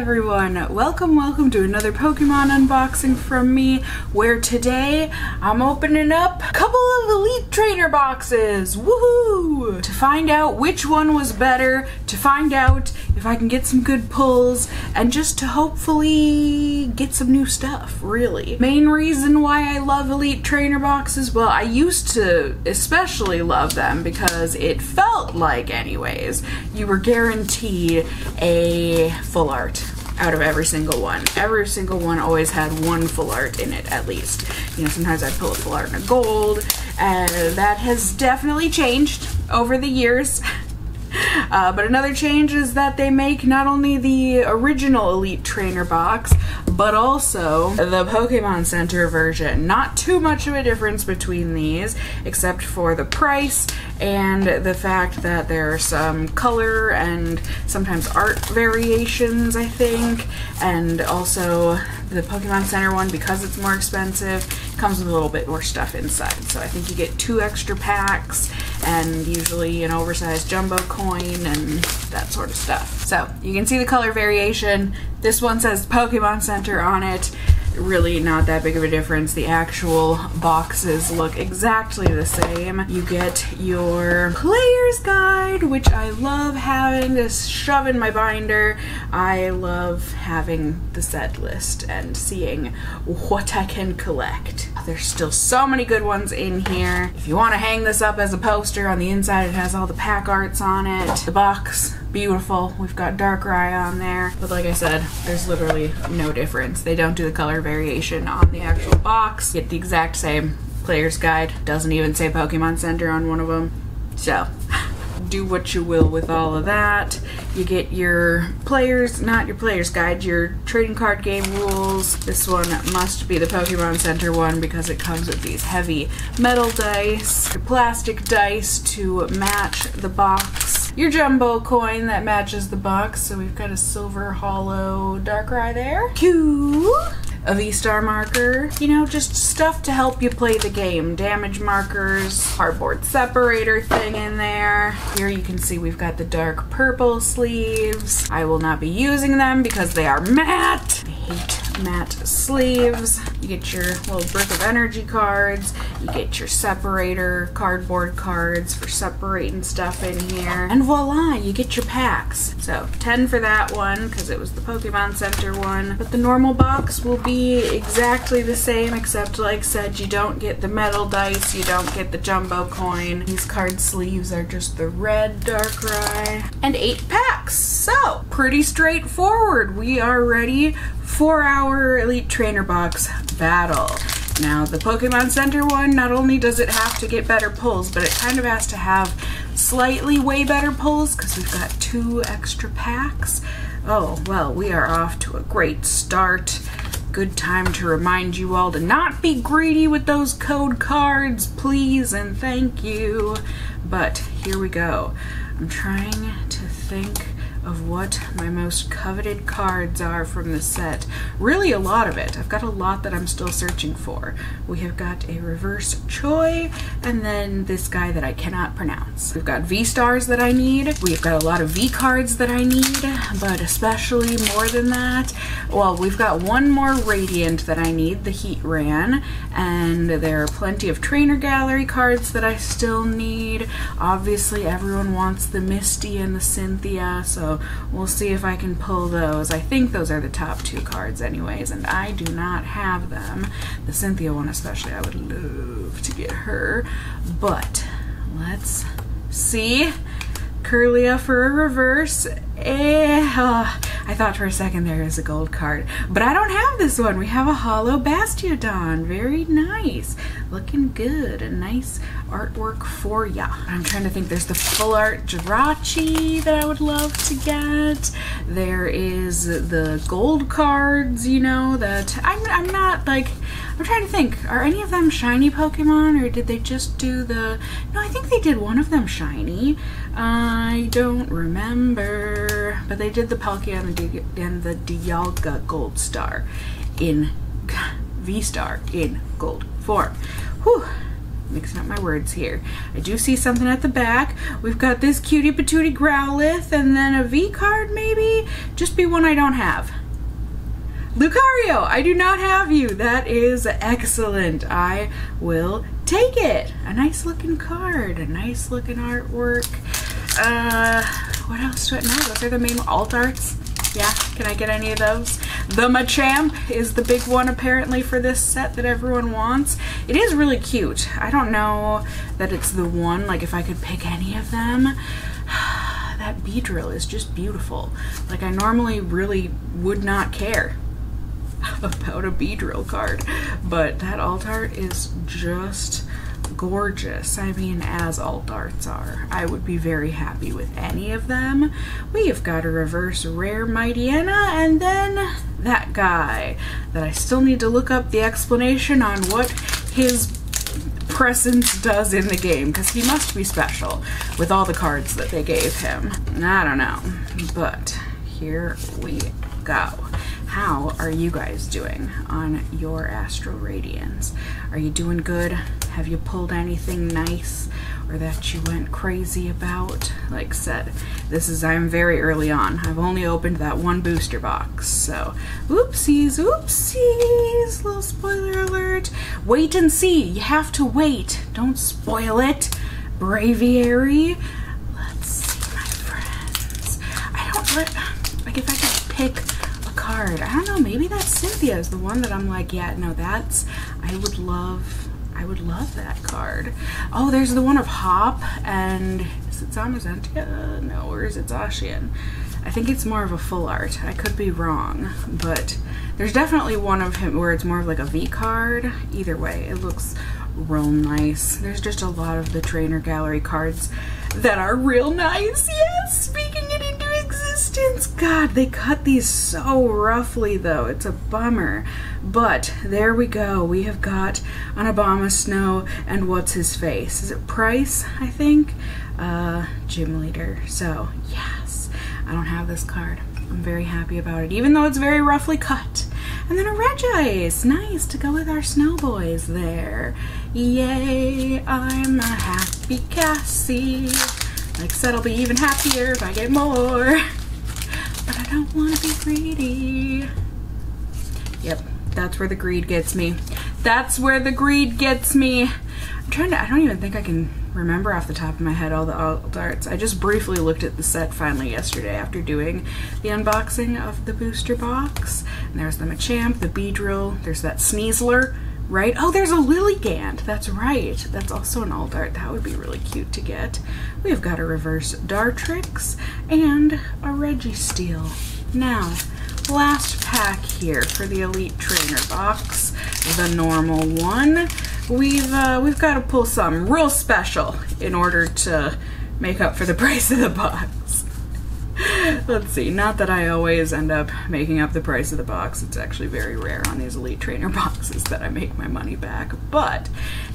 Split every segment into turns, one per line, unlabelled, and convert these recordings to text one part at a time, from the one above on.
everyone! Welcome, welcome to another Pokemon unboxing from me, where today I'm opening up a couple of Elite Trainer boxes! Woohoo! To find out which one was better, to find out if I can get some good pulls, and just to hopefully get some new stuff, really. Main reason why I love Elite Trainer boxes, well, I used to especially love them because it felt like, anyways, you were guaranteed a full art out of every single one. Every single one always had one full art in it at least. You know, sometimes I'd pull a full art in a gold, and that has definitely changed over the years. Uh, but another change is that they make not only the original Elite Trainer box, but also the Pokemon Center version. Not too much of a difference between these, except for the price and the fact that there are um, some color and sometimes art variations, I think, and also the Pokemon Center one, because it's more expensive, comes with a little bit more stuff inside. So I think you get two extra packs and usually an oversized jumbo coin and that sort of stuff. So you can see the color variation. This one says Pokemon Center on it really not that big of a difference. The actual boxes look exactly the same. You get your player's guide, which I love having to shove in my binder. I love having the set list and seeing what I can collect. There's still so many good ones in here. If you want to hang this up as a poster, on the inside it has all the pack arts on it. The box beautiful. We've got Darkrai on there. But like I said, there's literally no difference. They don't do the color variation on the actual box. Get the exact same player's guide. Doesn't even say Pokemon Center on one of them. So, do what you will with all of that. You get your players, not your player's guide, your trading card game rules. This one must be the Pokemon Center one because it comes with these heavy metal dice, plastic dice to match the box, your jumbo coin that matches the box. So we've got a silver hollow dark Darkrai there. Cute a V-Star marker, you know, just stuff to help you play the game. Damage markers, cardboard separator thing in there. Here you can see we've got the dark purple sleeves. I will not be using them because they are matte. I hate matte sleeves. Get your little brick of energy cards. You get your separator cardboard cards for separating stuff in here. And voila, you get your packs. So 10 for that one because it was the Pokemon Center one. But the normal box will be exactly the same except like I said, you don't get the metal dice, you don't get the jumbo coin. These card sleeves are just the red Darkrai. And eight packs. So pretty straightforward. We are ready for our Elite Trainer Box battle. Now, the Pokemon Center one, not only does it have to get better pulls, but it kind of has to have slightly way better pulls because we've got two extra packs. Oh, well, we are off to a great start. Good time to remind you all to not be greedy with those code cards, please and thank you. But here we go. I'm trying to think of what my most coveted cards are from the set. Really a lot of it. I've got a lot that I'm still searching for. We have got a reverse Choi and then this guy that I cannot pronounce. We've got V-stars that I need. We've got a lot of V cards that I need, but especially more than that, well, we've got one more Radiant that I need, the Heatran, and there are plenty of Trainer Gallery cards that I still need. Obviously, everyone wants the Misty and the Cynthia, so we'll see if I can pull those. I think those are the top two cards anyways, and I do not have them. The Cynthia one especially, I would love to get her, but let's see. Kirlia for a reverse. Eh, oh, I thought for a second there is a gold card, but I don't have this one. We have a hollow Bastiodon. Very nice. Looking good. A nice artwork for ya. I'm trying to think. There's the full art Jirachi that I would love to get. There is the gold cards, you know, that I'm, I'm not like, I'm trying to think. Are any of them shiny Pokemon or did they just do the, no, I think they did one of them shiny. I don't remember, but they did the Palkia and the, and the Dialga Gold Star in V-Star in gold form. Whew. mixing up my words here. I do see something at the back. We've got this cutie patootie Growlithe and then a V card maybe? Just be one I don't have. Lucario, I do not have you. That is excellent. I will take it. A nice looking card, a nice looking artwork. Uh, what else do I know? Those are the main alt arts. Yeah, can I get any of those? The Machamp is the big one apparently for this set that everyone wants. It is really cute. I don't know that it's the one, like if I could pick any of them. that Beedrill is just beautiful. Like I normally really would not care about a Beedrill card, but that alt art is just gorgeous. I mean, as alt arts are. I would be very happy with any of them. We have got a reverse rare Mightyena, and then that guy that I still need to look up the explanation on what his presence does in the game, because he must be special with all the cards that they gave him. I don't know, but here we go. How are you guys doing on your Astral Radiance? Are you doing good? Have you pulled anything nice or that you went crazy about? Like said, this is, I'm very early on. I've only opened that one booster box, so oopsies, oopsies, little spoiler alert. Wait and see, you have to wait. Don't spoil it. Braviary. Let's see, my friends. I don't, like if I could pick I don't know, maybe that Cynthia is the one that I'm like, yeah, no, that's, I would love, I would love that card. Oh, there's the one of Hop and, is it Zamazenta? No, or is it Zacian? I think it's more of a full art. I could be wrong, but there's definitely one of him where it's more of like a V card. Either way, it looks real nice. There's just a lot of the trainer gallery cards that are real nice. Yes, God, they cut these so roughly though. It's a bummer. But there we go. We have got an Abomasnow and what's his face? Is it Pryce, I think? Uh, gym leader. So, yes. I don't have this card. I'm very happy about it, even though it's very roughly cut. And then a Regice, nice to go with our snow boys there. Yay, I'm a happy Cassie. Like I said, I'll be even happier if I get more. Don't want to be greedy. Yep, that's where the greed gets me. That's where the greed gets me. I'm trying to, I don't even think I can remember off the top of my head all the alt arts. I just briefly looked at the set finally yesterday after doing the unboxing of the booster box. And there's the Machamp, the Beedrill, there's that Sneasler, right? Oh, there's a Lilligant. That's right. That's also an alt art. That would be really cute to get. We've got a reverse Dartrix and a Registeel. Now, last pack here for the Elite Trainer box, the normal one we've uh, we've got to pull some real special in order to make up for the price of the box. Let's see, not that I always end up making up the price of the box. It's actually very rare on these Elite Trainer boxes that I make my money back, but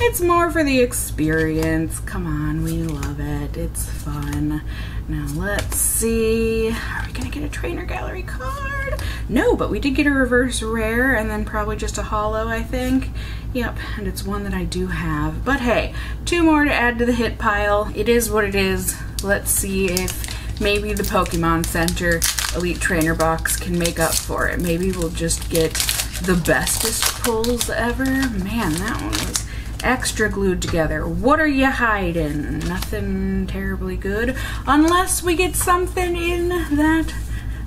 it's more for the experience. Come on, we love it. It's fun. Now let's see. Are we gonna get a Trainer Gallery card? No, but we did get a reverse rare and then probably just a hollow, I think. Yep, and it's one that I do have. But hey, two more to add to the hit pile. It is what it is. Let's see if maybe the Pokemon Center Elite Trainer box can make up for it. Maybe we'll just get the bestest pulls ever. Man, that one was extra glued together. What are you hiding? Nothing terribly good. Unless we get something in that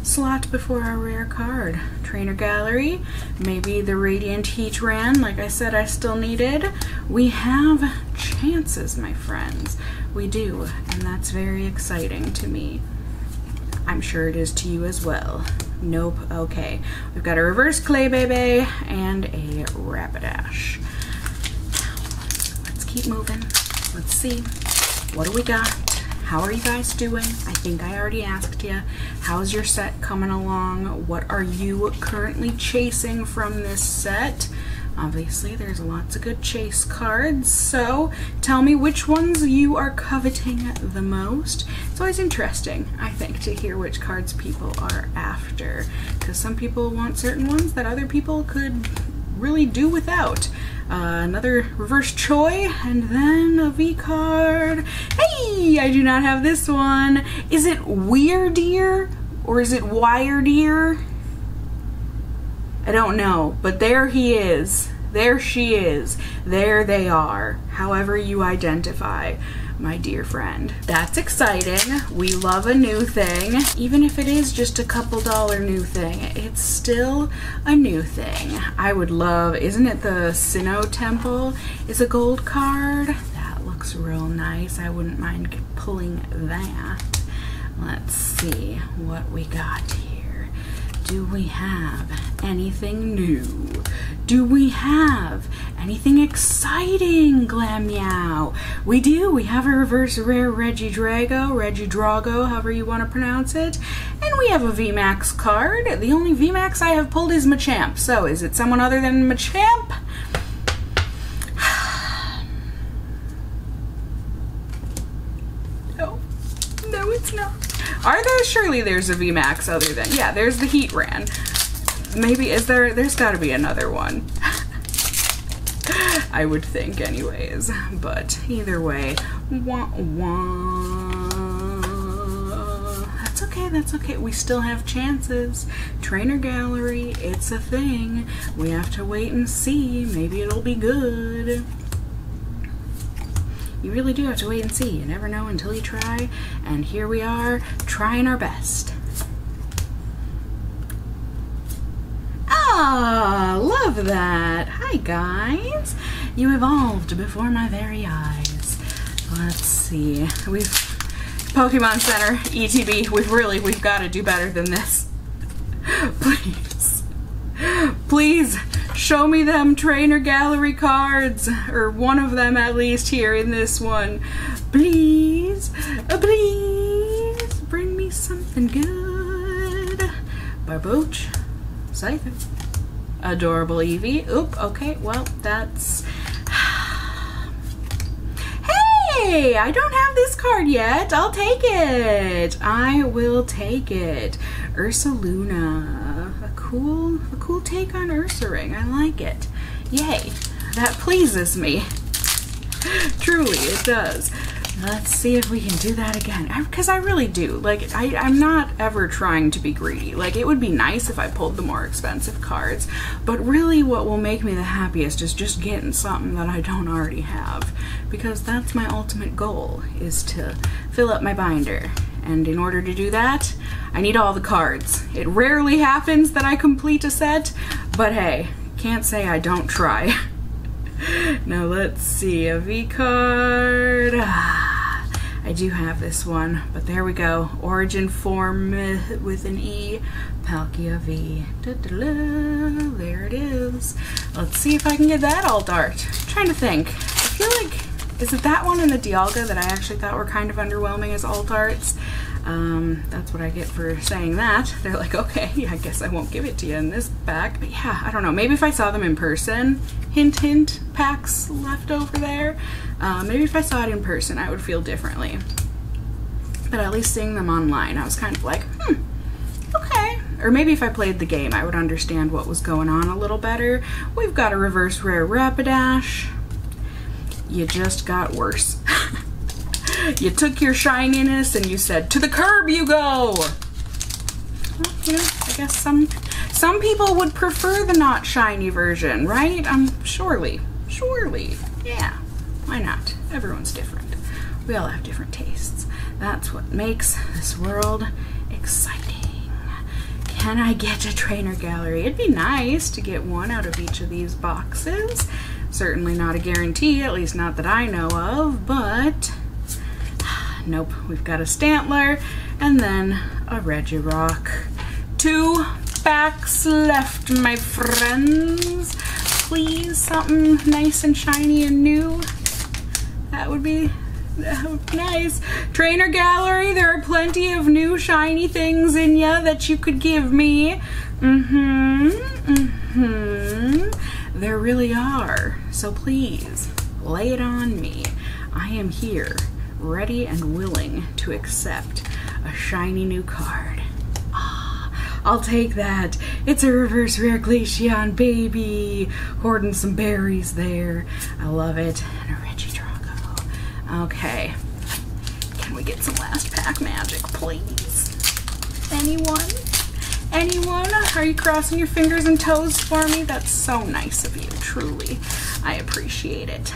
slot before our rare card. Trainer Gallery, maybe the Radiant Heatran, like I said I still needed. We have chances, my friends. We do, and that's very exciting to me. I'm sure it is to you as well. Nope, okay. We've got a reverse Claybaby and a Rapidash. Let's keep moving. Let's see. What do we got? How are you guys doing? I think I already asked you. How's your set coming along? What are you currently chasing from this set? Obviously, there's lots of good chase cards, so tell me which ones you are coveting the most. It's always interesting, I think, to hear which cards people are after, because some people want certain ones that other people could really do without. Uh, another reverse Choi, and then a V card. Hey, I do not have this one. Is it Weirdeer or is it Wiredeer? I don't know, but there he is. There she is. There they are. However you identify my dear friend. That's exciting. We love a new thing. Even if it is just a couple dollar new thing, it's still a new thing. I would love, isn't it the Sinnoh Temple is a gold card? That looks real nice. I wouldn't mind pulling that. Let's see what we got here. Do we have anything new? Do we have anything exciting, Glameow? We do. We have a reverse rare Regidrago, Reggie Drago, however you want to pronounce it. And we have a VMAX card. The only VMAX I have pulled is Machamp. So is it someone other than Machamp? no. No, it's not. Are there? Surely there's a VMAX other than... Yeah, there's the Heatran maybe is there there's got to be another one I would think anyways but either way wah, wah. that's okay that's okay we still have chances trainer gallery it's a thing we have to wait and see maybe it'll be good you really do have to wait and see you never know until you try and here we are trying our best Ah, love that. Hi, guys. You evolved before my very eyes. Let's see. We've Pokemon Center, ETB, we've really, we've got to do better than this. Please. Please show me them trainer gallery cards, or one of them at least here in this one. Please, uh, please, bring me something good. Barboach, Scyther adorable Eevee. Oop, okay, well, that's... hey, I don't have this card yet. I'll take it. I will take it. Ursaluna. A cool, a cool take on Ursaring. I like it. Yay. That pleases me. Truly, it does. Let's see if we can do that again. Because I, I, really do. Like, I, I'm not ever trying to be greedy. Like, it would be nice if I pulled the more expensive cards. But really what will make me the happiest is just getting something that I don't already have. Because that's my ultimate goal, is to fill up my binder. And in order to do that, I need all the cards. It rarely happens that I complete a set, but hey, can't say I don't try. now let's see, a V card. Ah, I do have this one, but there we go. Origin form with an E, Palkia V. Da -da -da, there it is. Let's see if I can get that alt art. I'm trying to think. I feel like, is it that one in the Dialga that I actually thought were kind of underwhelming as alt arts? Um, that's what I get for saying that. They're like, okay, yeah, I guess I won't give it to you in this pack. But yeah, I don't know. Maybe if I saw them in person, hint, hint, packs left over there. Uh, maybe if I saw it in person, I would feel differently. But at least seeing them online, I was kind of like, hmm, okay. Or maybe if I played the game, I would understand what was going on a little better. We've got a reverse rare Rapidash. You just got worse. you took your shininess and you said, to the curb you go. I guess some some people would prefer the not shiny version, right? I'm um, surely, surely, yeah. Why not? Everyone's different. We all have different tastes. That's what makes this world exciting. Can I get a trainer gallery? It'd be nice to get one out of each of these boxes. Certainly not a guarantee, at least not that I know of, but nope, we've got a Stantler and then a Regirock. Two packs left, my friends. Please, something nice and shiny and new. That would be nice. Trainer gallery, there are plenty of new shiny things in ya that you could give me. Mm-hmm, mm-hmm. There really are. So please, lay it on me. I am here, ready and willing to accept a shiny new card. Ah, I'll take that. It's a reverse rare Glaceon baby. Hoarding some berries there. I love it. And a Regidrago. Okay. Can we get some last pack magic, please? Anyone? Anyone? Are you crossing your fingers and toes for me? That's so nice of you, truly. I appreciate it.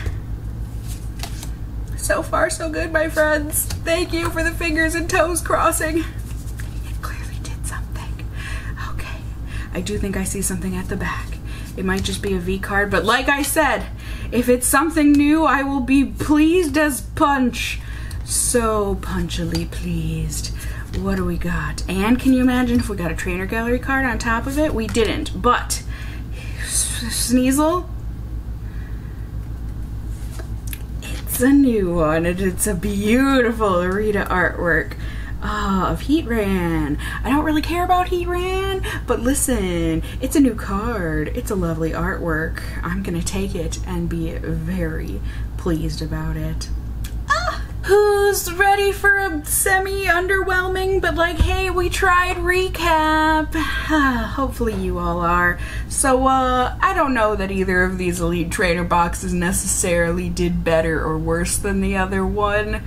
So far, so good, my friends. Thank you for the fingers and toes crossing. It clearly did something. Okay. I do think I see something at the back. It might just be a V card, but like I said, if it's something new, I will be pleased as punch. So punchily pleased. What do we got? And can you imagine if we got a trainer gallery card on top of it? We didn't, but Sneasel, it's a new one and it's a beautiful Rita artwork uh, of Heatran. I don't really care about Heatran, but listen, it's a new card. It's a lovely artwork. I'm gonna take it and be very pleased about it who's ready for a semi underwhelming but like hey we tried recap hopefully you all are so uh i don't know that either of these elite trainer boxes necessarily did better or worse than the other one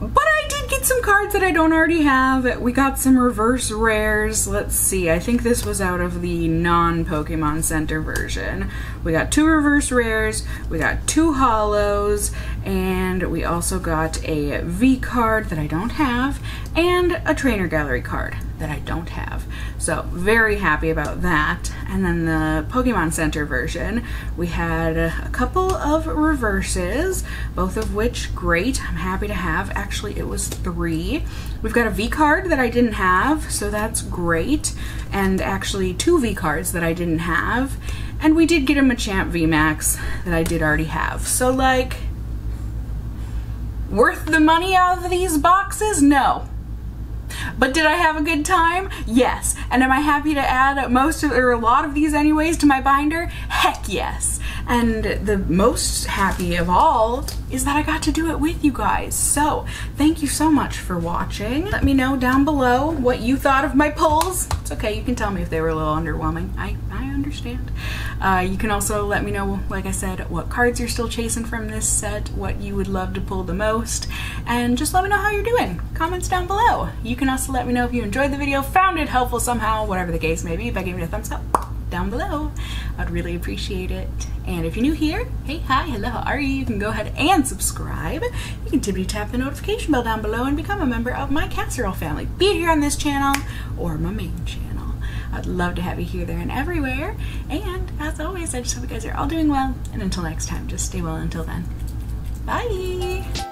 but I did get some cards that I don't already have. We got some reverse rares. Let's see. I think this was out of the non-Pokemon Center version. We got two reverse rares, we got two holos, and we also got a V card that I don't have, and a trainer gallery card that I don't have. So very happy about that. And then the Pokemon Center version, we had a couple of reverses, both of which great. I'm happy to have. Actually, it was three. We've got a V card that I didn't have, so that's great. And actually two V cards that I didn't have. And we did get a Machamp VMAX that I did already have. So like, worth the money out of these boxes? No. But did I have a good time? Yes. And am I happy to add most of, or a lot of these anyways to my binder? Heck yes. And the most happy of all is that I got to do it with you guys. So thank you so much for watching. Let me know down below what you thought of my pulls. It's okay, you can tell me if they were a little underwhelming. I, I understand. Uh, you can also let me know, like I said, what cards you're still chasing from this set, what you would love to pull the most, and just let me know how you're doing. Comments down below. You can also let me know if you enjoyed the video, found it helpful somehow, whatever the case may be, by giving it a thumbs up down below. I'd really appreciate it. And if you're new here, hey, hi, hello, how are you? You can go ahead and subscribe. You can tippity tap the notification bell down below and become a member of my casserole family, be it here on this channel or my main channel. I'd love to have you here, there, and everywhere. And as always, I just hope you guys are all doing well. And until next time, just stay well until then. Bye!